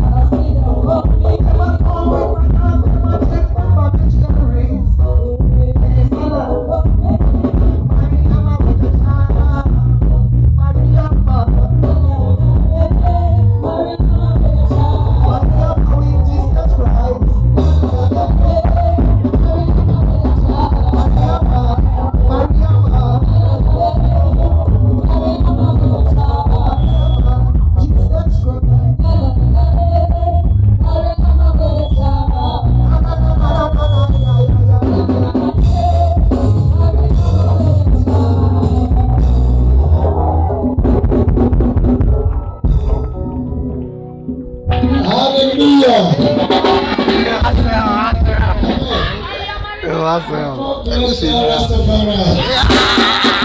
好的 Eu. God bless you, Rastafari.